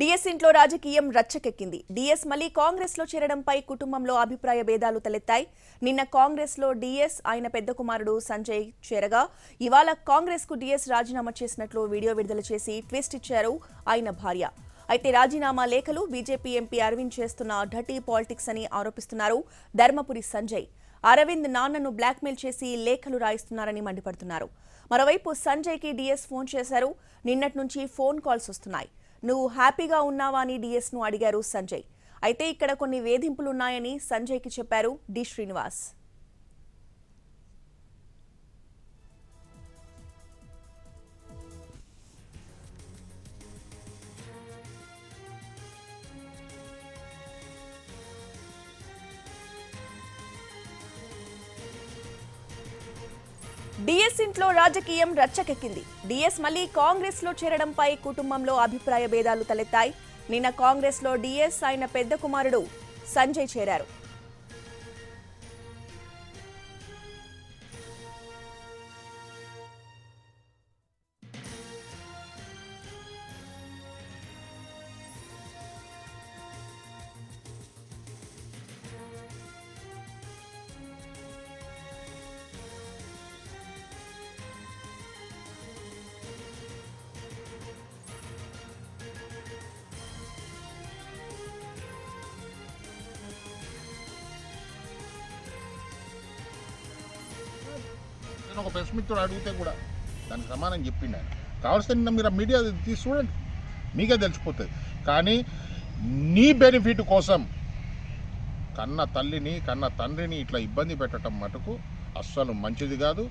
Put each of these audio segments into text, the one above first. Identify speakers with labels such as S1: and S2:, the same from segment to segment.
S1: DS ఇంట్లో రాజకీయం రచ్చకెక్కింది. DS మళ్ళీ కాంగ్రెస్లో చేరడంపై కుటుంబంలో అభిప్రాయ భేదాలు తలెత్తాయి. నిన్న కాంగ్రెస్లో డిఎస్ ఆయన పెద్ద కుమారుడు సంజయ్ చేరగా ఇవాళ కాంగ్రెస్కు డిఎస్ రాజీనామా చేసినట్లు వీడియో విడుదల చేసి ట్విస్ట్ ఇచ్చారు ఆయన భార్య. అయితే రాజీనామా లేఖలు బీజేపీ ఎంపీ అరవింద్ చేస్తున్న ఢటీ పాలిటిక్స్ అని ఆరోపిస్తున్నారు ధర్మపురి సంజయ్. అరవింద్ నాన్నను బ్లాక్మెయిల్ చేసి లేఖలు రాయిస్తున్నారని మండిపడుతున్నారు. మరోవైపు సంజయ్కి డిఎస్ ఫోన్ చేశారు. నిన్నటి నుంచి ఫోన్ కాల్స్ వస్తున్నాయి. నువ్వు హ్యాపీగా ఉన్నావా అని డిఎస్ను అడిగారు సంజయ్. అయితే ఇక్కడ కొన్ని వేధింపులున్నాయని సంజయ్కి చెప్పారు డి శ్రీనివాస్. డిఎస్ ఇంట్లో రాజకీయం రచ్చకెక్కింది. డిఎస్ మళ్ళీ కాంగ్రెస్లో చేరడంపై కుటుంబంలో అభిప్రాయ భేదాలు తలెత్తాయి. నిన్న కాంగ్రెస్లో డిఎస్ ఆయన పెద్ద కుమారుడు సంజయ్ చేరారు.
S2: చేసిన ఒక ప్రెస్ మిత్రుడు అడిగితే కూడా దానికి సమానం చెప్పిండు ఆయన. కావాల్సిన నిన్న మీరు మీడియా తీసి చూడండి. మీకే తెలిసిపోతుంది. కానీ నీ బెనిఫిట్ కోసం కన్న తల్లిని కన్న తండ్రిని ఇట్లా ఇబ్బంది పెట్టడం మటుకు అస్సలు మంచిది కాదు.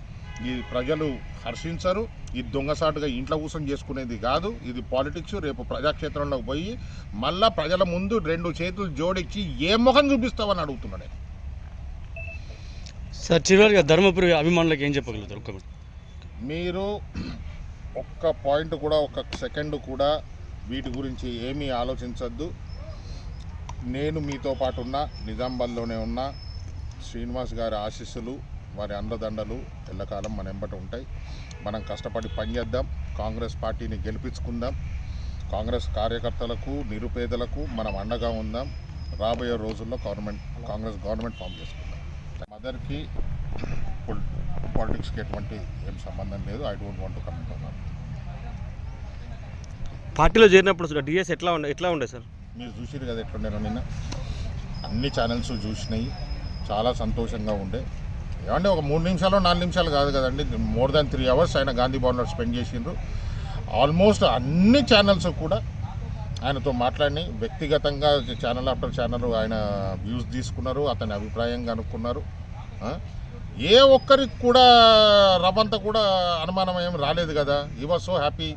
S2: ఈ ప్రజలు హర్షించరు. ఇది దొంగసాటుగా ఇంట్లో కూర్చొని చేసుకునేది కాదు. ఇది పాలిటిక్స్. రేపు ప్రజాక్షేత్రంలోకి పోయి మళ్ళా ప్రజల ముందు రెండు చేతులు జోడించి ఏ ముఖం చూపిస్తావని అడుగుతున్నాడు
S3: సార్ చివరిగా ధర్మపురి అభిమానులకు ఏం చెప్పగలుగుతారు? ఒక్క
S2: మీరు ఒక్క పాయింట్ కూడా ఒక్క సెకండ్ కూడా వీటి గురించి ఏమీ ఆలోచించద్దు. నేను మీతో పాటు ఉన్న నిజామాబాద్లోనే ఉన్న శ్రీనివాస్ గారి ఆశీస్సులు వారి అండదండలు ఎల్లకాలం మన ఎంబట ఉంటాయి. మనం కష్టపడి పనిచేద్దాం కాంగ్రెస్ పార్టీని గెలిపించుకుందాం. కాంగ్రెస్ కార్యకర్తలకు నిరుపేదలకు మనం అండగా ఉందాం. రాబోయే రోజుల్లో గవర్నమెంట్ కాంగ్రెస్ గవర్నమెంట్ ఫామ్ చేసుకుందాం. మదర్కి పాలిటిక్స్కి ఎటువంటి ఏం సంబంధం లేదు. I don't want comment on
S3: పార్టీలో చేరినప్పుడు డిఎస్ ఎట్లా ఉండే ఎట్లా ఉండే సార్?
S2: మీరు చూసిరు కదా ఎట్లుండేనో నిన్న అన్ని ఛానల్స్ చూసినాయి. చాలా సంతోషంగా ఉండే. ఏమంటే ఒక మూడు నిమిషాలు నాలుగు నిమిషాలు కాదు కదండి. మోర్ దాన్ త్రీ అవర్స్ ఆయన గాంధీ భవన్లో స్పెండ్ చేసిండ్రు. ఆల్మోస్ట్ అన్ని ఛానల్స్ కూడా ఆయనతో మాట్లాడినాయి. వ్యక్తిగతంగా ఛానల్ ఆఫ్టర్ ఛానల్ ఆయన వ్యూస్ తీసుకున్నారు. అతని అభిప్రాయం కనుక్కున్నారు? ఏ ఒక్కరికి కూడా రవంతా కూడా అనుమానం ఏం రాలేదు కదా. ఈ వాజ్ సో హ్యాపీ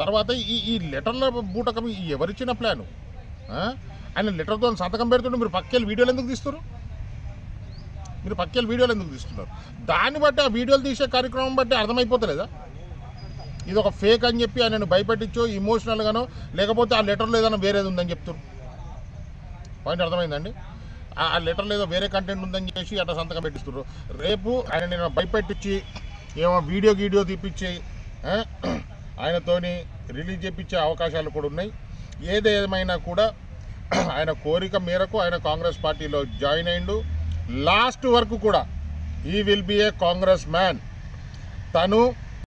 S2: తర్వాత ఈ ఈ లెటర్ల బూటకం ఎవరిచ్చిన ప్లాను? ఆయన లెటర్తో సంతకం పెడుతుంటే మీరు పక్కెళ్ళి వీడియోలు ఎందుకు తీస్తారు మీరు పక్కెళ్ళి వీడియోలు ఎందుకు తీస్తున్నారు? దాన్ని బట్టి ఆ వీడియోలు తీసే కార్యక్రమం బట్టి అర్థమైపోతలేదా? ఇది ఒక ఫేక్ అని చెప్పి ఆయనను భయపెట్టించో ఇమోషనల్గానో లేకపోతే ఆ లెటర్లో ఏదైనా వేరేది ఉందని చెప్తారు పాయింట్ అర్థమైందండి ఆ లెటర్ లెటర్లో ఏదో వేరే కంటెంట్ ఉందని చెప్పేసి అట్లా సంతకం పెట్టిస్తున్నారు. రేపు ఆయన నేను భయపెట్టించి ఏమో వీడియో గీడియో తీపిచ్చి ఆయనతోని రిలీజ్ చేపించే అవకాశాలు కూడా ఉన్నాయి. ఏదేమైనా కూడా ఆయన కోరిక మేరకు ఆయన కాంగ్రెస్ పార్టీలో జాయిన్ అయిండు. లాస్ట్ వరకు కూడా ఈ will be a Congress man తను